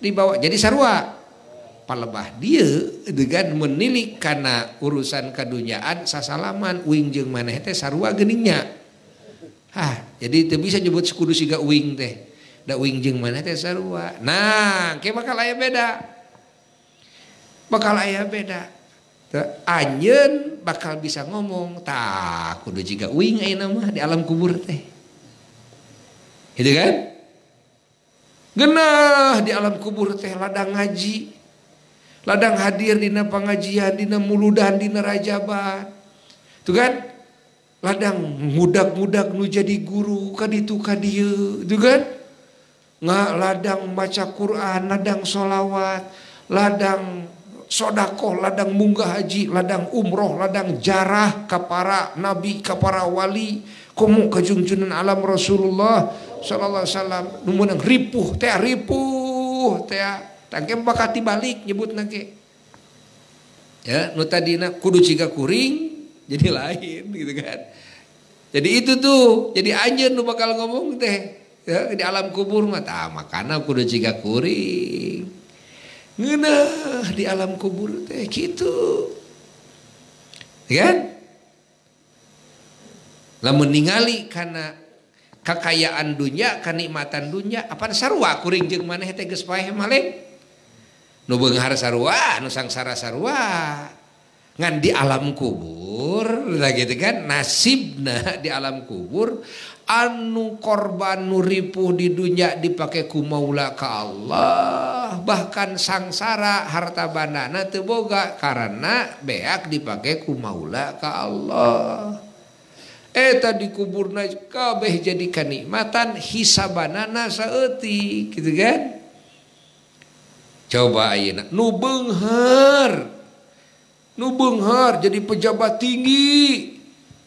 dibawa. Jadi sarua. Palebah dia dengan menilik karena urusan kedunyaan sasalaman. Wing jeung maneh teh sarua geningnya Hah, jadi itu bisa nyebut sekudu siga wing teh. Da wing jeung maneh teh sarua. Nah ke bakal aya beda. Bakal aya beda. Anjen bakal bisa ngomong tak kudu jika wing ayeuna mah di alam kubur teh. Itu kan? Genah di alam kubur teh ladang ngaji. Ladang hadir dina pengajian dina muludan dina rajaban tuh kan? Ladang mudak-mudak nu jadi guru kan itu kadieu itu kan? Nggak ladang baca Quran ladang solawat ladang sodako ladang munggah haji ladang umroh ladang jarah kapara nabi kapara wali komo kajungjunan alam Rasulullah sallallahu alaihi wasallam. Ripuh teh ripuh teh. Tangke bakati balik nyebut nake. Ya nu tadina kudu ciga kuring jadi lain gitu kan. Jadi itu tuh jadi anjeun nu bakal ngomong teh. Ya di alam kubur mah tah makana kudu ciga kuring ngenah di alam kubur teh gitu. Kan? Lamun ningali karena kekayaan dunia kenikmatan dunia apa sarua? Kuring jeung maneh teh geus paeh malih nu beunghar sarua nu sangsara sarua. Ngan di alam kubur lagi gitu kan nasibna di alam kubur anu korban nu ripuh di dunia dipakai ku maula ka Allah. Bahkan sangsara harta bandana teu boga karena beak dipakai ku maula ka Allah. Eta dikuburna kabeh jadi kenikmatan hisabanana saeutik gitu kan? Coba ayeuna nu beunghar nu beunghar jadi pejabat tinggi.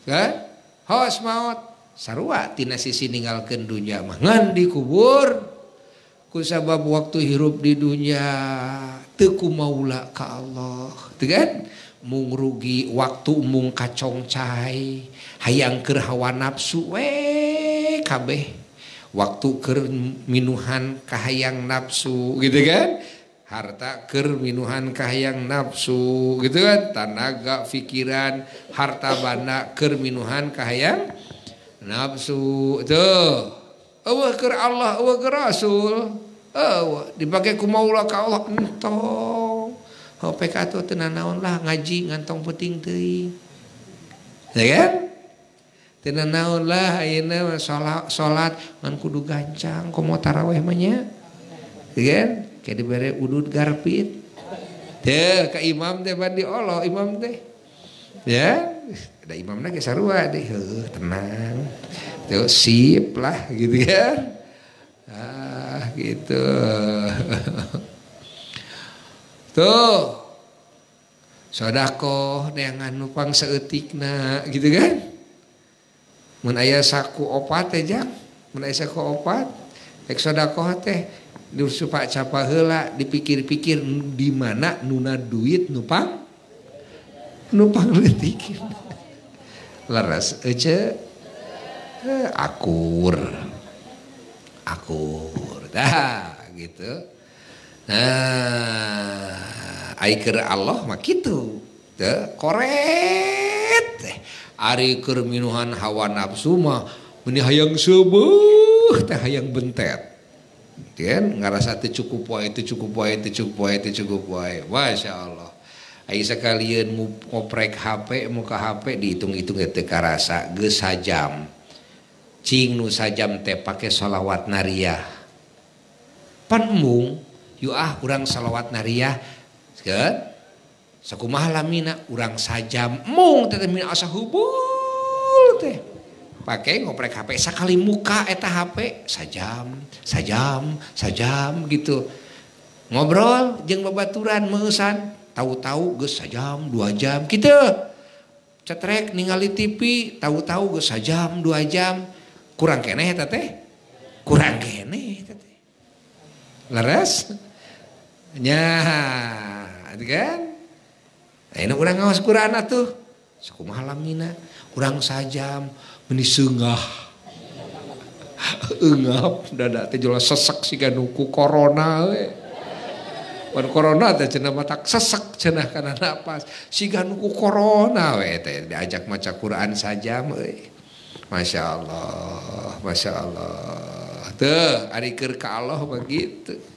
Kan hos maut sarua tina sisi ninggalkeun dunya mah. Ngan dikubur kusabab waktu hirup di dunya teu kumaula ka Allah. Teu kan? Mung rugi waktu mung kacongcai hayang keur hawa nafsu we kabeh. Waktu keur minuhan kahayang nafsu gitu kan? Harta keur minuhan kahayang nafsu gitu kan tanaga pikiran harta bana keur minuhan kahayang nafsu tuh Allah keur Allah Allah keur Rasul Allah dipakai ku maula ka Allah entong HPK tuh tenan naon lah ngaji ngantong penting teuing. Ya kan? Tenan naon lah ayeuna salat salat ngan kudu gancang komo tarawih mah nya. Ya kan? Kayak dibere udud garpit. Teu ka imam teh bandi Allah imam teh. Ya, ada imam lagi sarua deh, heuh tenang. Tuh sip lah gitu kan. Ah, gitu. Tuh. Sodako dengan nupang seetikna gitu kan. Mun aya saku opat teh jang. Mun aya saku opat. Ek sodako teh supak capa heula dipikir-pikir di mana nuna duit nupang nupang leutik. Leres ece eh, akur. Akur. Dah gitu. Nah, aiker Allah mah kitu. Teu koret teh. Ari minuhan hawa nafsu mah meni hayang seueuh teh hayang bentet. ngerasa cukup wa itu cukup wa itu cukup wa itu cukup wa Masya Allah. Aisyah kalian ngoprek HP muka HP dihitung-hitung teka karasa. ge sajam cing nu sajam teh pakai sholawat nariyah penmung yu ah kurang sholawat nariyah kan sakumaha lamina urang sajam. Mung teh min asahubul teh. pakai ngoprek HP sekali muka eta HP sajam sajam sajam gitu. Ngobrol jeng babaturan mengesan. Tahu-tahu gus sajam dua jam gitu. Cetrek ningali TV tahu-tahu gus sajam dua jam. Kurang kene eta teh? Kurang kene eta teh. Leres? Nya kan? Ini orang ngawas kurana tuh. Sekumaha lamina. Orang sajam. meni seungah eungap dada teh jelas sesek siga nuku corona we. Pan corona teh cenah mata sesek cenah kana napas. Siga nuku corona we teh diajak maca Quran saja we. Masya Allah Masya Allah. Tuh ari keur ka Allah begitu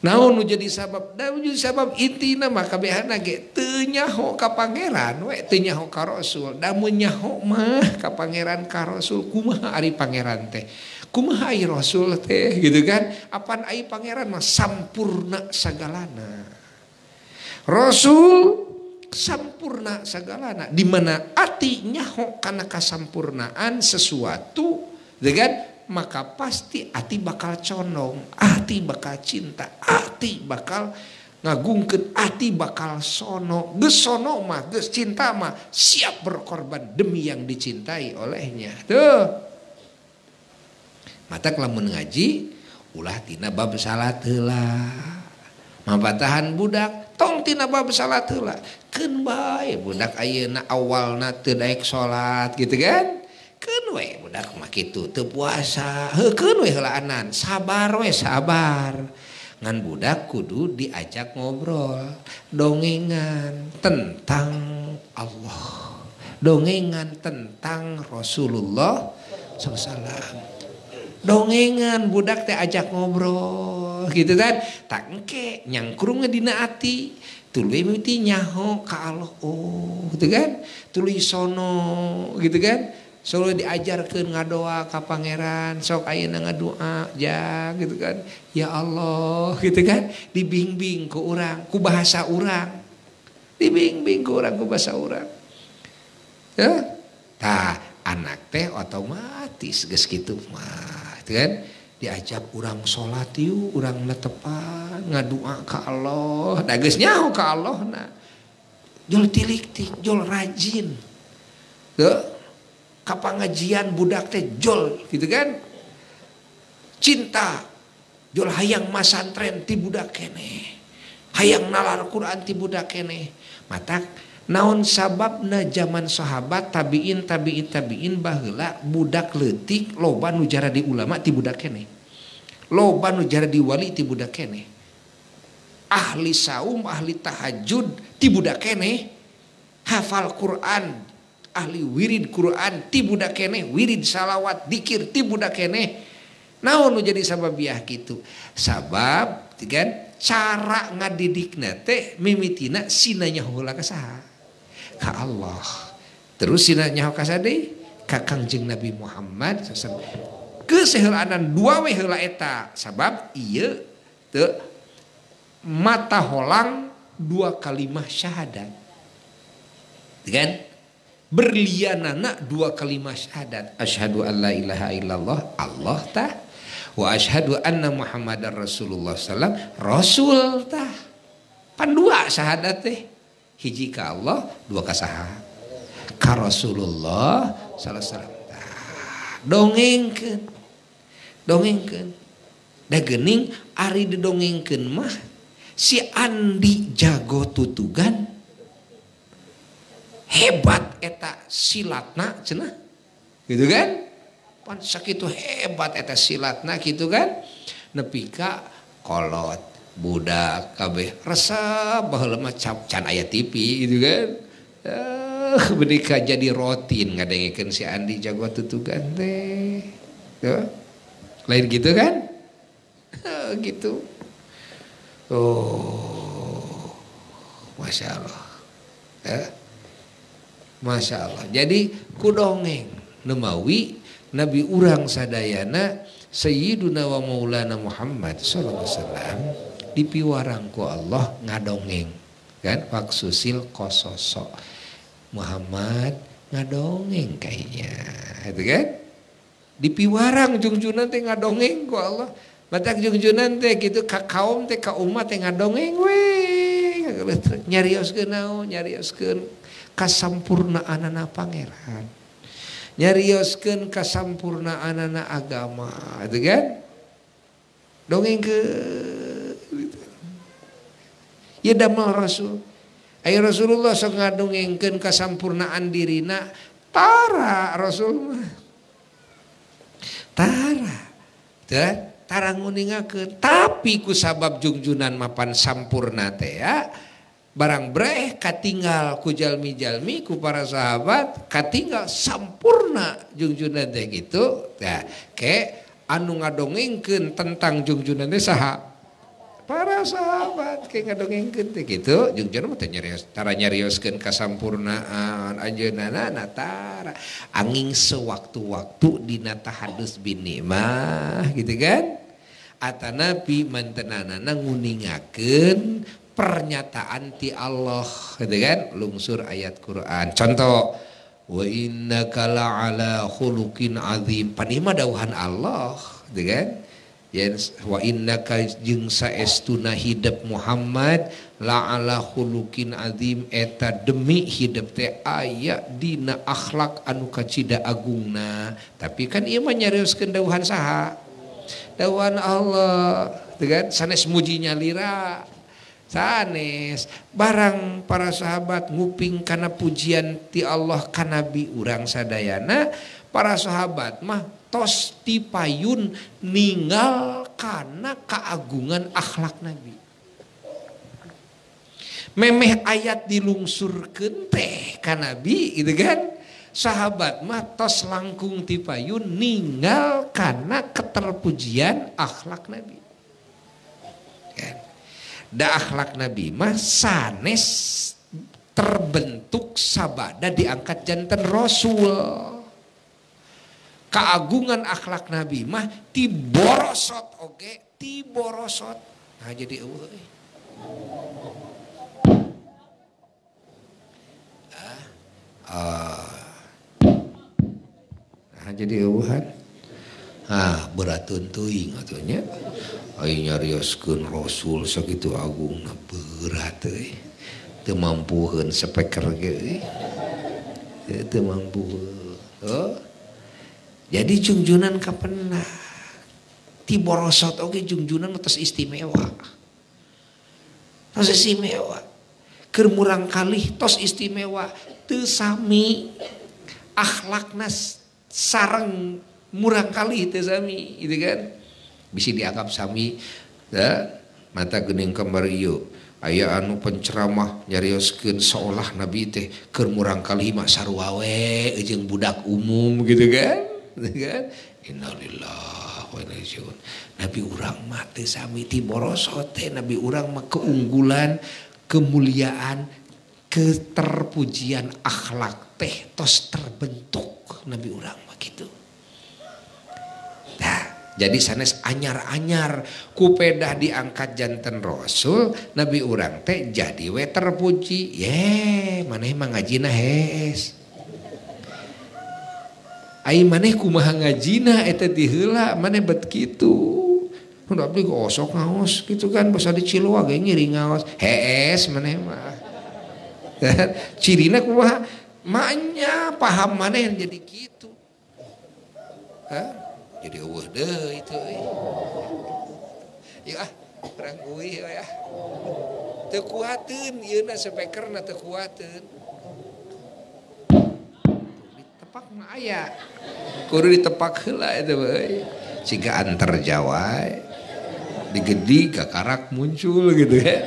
naon nu jadi sabab? Naon jadi sabab? Intina mah behana ge. Teu nyaho ka pangeran we teu nyaho ka Rasul. Da mun nyaho mah ka pangeran ka Rasul. Kumaha ari pangeran teh? kumaha ai rasul teh? Gitu kan? Apan ai pangeran mah sampurna sagalana. Rasul sampurna sagalana. Di mana ati nyaho karena kasampurnaan sesuatu gitu kan? Maka pasti ati bakal condong ati bakal cinta ati bakal ngagungkeun ati bakal sono geus sono mah geus cinta mah siap berkorban demi yang dicintai olehnya. Tuh. Mata kalau ngaji ulah tina bab salat heula. Budak tong tina bab salat heula. Keun bae budak ayeuna awalna teu daek salat gitu kan? Keun we budak mah kitu teu puasa. Heukeun we heulaanan sabar we sabar ngan budak kudu diajak ngobrol. Dongengan tentang Allah. Dongengan tentang Rasulullah SAW dongengan budak teh ajak ngobrol gitu kan? Tak engke nyangkrung dina ati. Tuluy mimiti nyaho ka Allah oh gitu kan? Tuluy sono gitu kan selalu diajarkan ngadoa ka pangeran sok ayeuna ngadoa ja gitu kan. Ya Allah gitu kan dibimbing ku urang ku bahasa urang. Dibimbing ku urang ku bahasa urang. Ya. Tah anak teh otomatis geus kitu mah gitu kan diajak urang salat yuk urang netepan ngadua ka Allah da geus nyaho ka Allah na jol tilik tik jol rajin tuh kapangajian budak teh jol gitu kan? Cinta jol hayang masantren ti budak kene. Hayang nalar Quran ti budak kene. Matak naon sababna zaman sahabat tabiin tabiin tabiin bahula budak letik loba nu jara di ulama ti budak kene. Loba nu jara di wali ti budak kene. Ahli saum ahli tahajud ti budak kene. Hafal Quran ahli wirid Quran ti budak kene wirid salawat dikir ti budak kene. Naon nu jadi sababiah gitu? Sabab kan cara ngadidikna teh mimitina sinanya hula kasaha ka Allah. Terus sina nyaho kasade ka Kangjeng Nabi Muhammad keseheranan dua we eta. Sabab ieu teu mata holang dua kalimah syahadat. Kan berlianana dua kalimah syahadat. Asyhadu an la ilaha illallah Allah tah. Wa asyhadu anna muhammadar rasulullah sallam rasul tah. Pan dua syahadat teh. Hiji ka Allah dua ka saha ka Rasulullah salah salam dongengkeun. Dongengkeun. Da geuning ari didongengkeun mah si Andi jago tutugan hebat eta silatna cenah. Gitu kan? Pan sakitu hebat eta silatna gitu kan? Nepi ka kolot budak kabeh resep baheula mah can aya TV gitu kan? Eh benika jadi rutin ngadengikeun si Andi jago tutugan teh. Ya lain gitu kan? Gitu. Oh masya Allah. Ya Masya Allah. Jadi kudongeng. Nemawi Nabi urang Sadayana Sayyiduna wa Maulana Muhammad Sallallahu Alaihi Wasallam dipiwarangku Allah ngadongeng. Kan? Faksusil kososo Muhammad ngadongeng kayaknya. Itu kan? Dipiwarang jungjunan teh ngadongeng ku Allah. Batak jungjunan teh gitu ka kaum teh ka umat teh ngadongeng we nyarioskeun naon? Nyarioskeun kasampurnaan anak Pangeran. Nyariosken kasampurnaan anak agama kan? Dongeng ke ya damel Rasul. Ayo Rasulullah sok ngadongengkeun kasampurnaan dirina tara Rasul mah. Tara teh tarang nguningakeun. Tapi ku sabab jungjunan mapan sampurna teh ya barang breh katinggal ku jalmi-jalmi ku para sahabat katinggal sampurna jungjunan teh gitu. Ya ke anu ngadongengkeun tentang jungjunan teh saha? Para sahabat ke ngadongengkeun teh gitu. Jungjunan mah teh nyarios tara nyarioskeun kasampurnaan anjeunna na tara. Angin sewaktu-waktu dina tahadus bin nikmah gitu kan? Atanapi mantenanana nguningakeun pernyataan ti Allah gitu kan? Lungsur ayat Quran. Contoh wa innaka la'ala khuluqin azim. Panima dawuhan Allah gitu kan? Ya wa innaka jeung saestuna hidup Muhammad la'ala khuluqin azim. Eta demi hidup teh aya dina akhlak anu kacida agungna. Tapi kan ieu mah nyarioskeun dawuhan saha. Dawuhan Allah dengan sanes mujinya lira sanes barang para sahabat nguping karena pujian ti Allah kanabi urang sadayana para sahabat mah tos tipayun ninggal karena keagungan akhlak nabi. Memeh ayat dilungsur teh kanabi gitu kan? Sahabat mah tos langkung tipayun ninggal karena keterpujian akhlak nabi. Kan? Da akhlak Nabi mah sanes terbentuk sabada diangkat jantan Rasul. Keagungan akhlak Nabi mah tiborosot oke? Okay? tiborosot nah jadi ah, ah. nah jadi eueuhan ah beratun tuing atunya aing nyarioskeun rasul sakitu agung berat euy. Teu mampuheun speaker ge euy. Teu mampu oh. Jadi jungjunan kapena ti borosot oge jungjunan tos istimewa. Tos istimewa. Keur murang kalih tos istimewa. Teu sami akhlakna sareng murah kali teh sami gitu kan? Bisa dianggap sami ya mata gening kembar ieu. Aya anu penceramah nyarioskeun seolah nabi teh keur murang kali mah sarua we jeung budak umum gitu kan? Gitu kan? Innalillahi wa inna ilaihi nabi urang mah teh sami ti borosote teh nabi urang mah keunggulan kemuliaan keterpujian akhlak teh tos terbentuk. Nabi urang mah gitu. jadi sanes anyar-anyar kupedah diangkat jantan Rasul Nabi urang teh jadi we terpuji. Ye maneh mangajina hes Ai maneh kumaha ngajina eta diheula maneh bet kitu. Udah abdi gosok ngaos gitu kan basa di Ciloa ge ngiri ngaos. Hees maneh mah. Cirina kumaha maknya paham maneh jadi gitu Hah? Jadi eueuh deh itu. Ya ah, kurang uih ya. Teu kuateun ieu na speakerna teu kuateun. tepak mah aya kudu ditepak heula itu euy siga antar Jawa digedi kakarak muncul gitu ya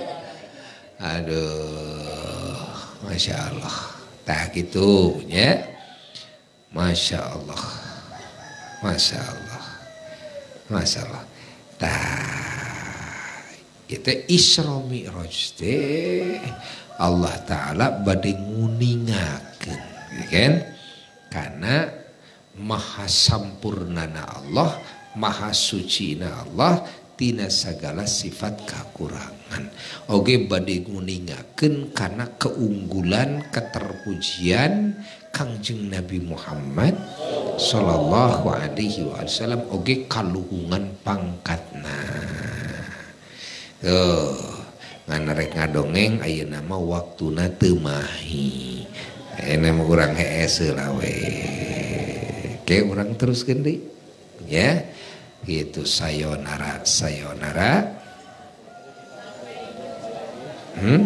aduh Masya Allah tak gitu ya Masya Allah Masya Allah Masya Allah itu Isra Mi'raj Allah Ta'ala badai nguningakan kan? Karena maha sampurnana Allah maha suci Allah tina segala sifat kekurangan. Oge bade nguningakeun karena keunggulan keterpujian Kangjeng Nabi Muhammad Sallallahu Alaihi Wasallam Oge kaluhungan pangkatna. Eh, oh, nganarek ngadongeng Ayo nama waktu na temahi eh, mah kurang hees lah we. Oke orang terus kendi ya gitu. Sayonara sayonara. Hmm?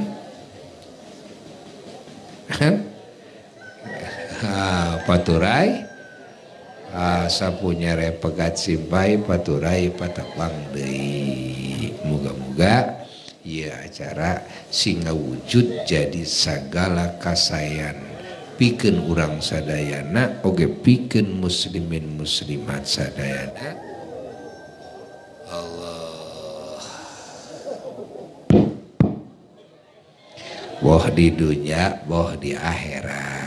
ah, paturai. Asa punya repegat simpai paturai patapang deui muga-muga ya acara singa wujud jadi segala kasayan. Piken urang sadayana oge piken muslimin muslimat sadayana. Allah. Boh di dunia boh di akhirat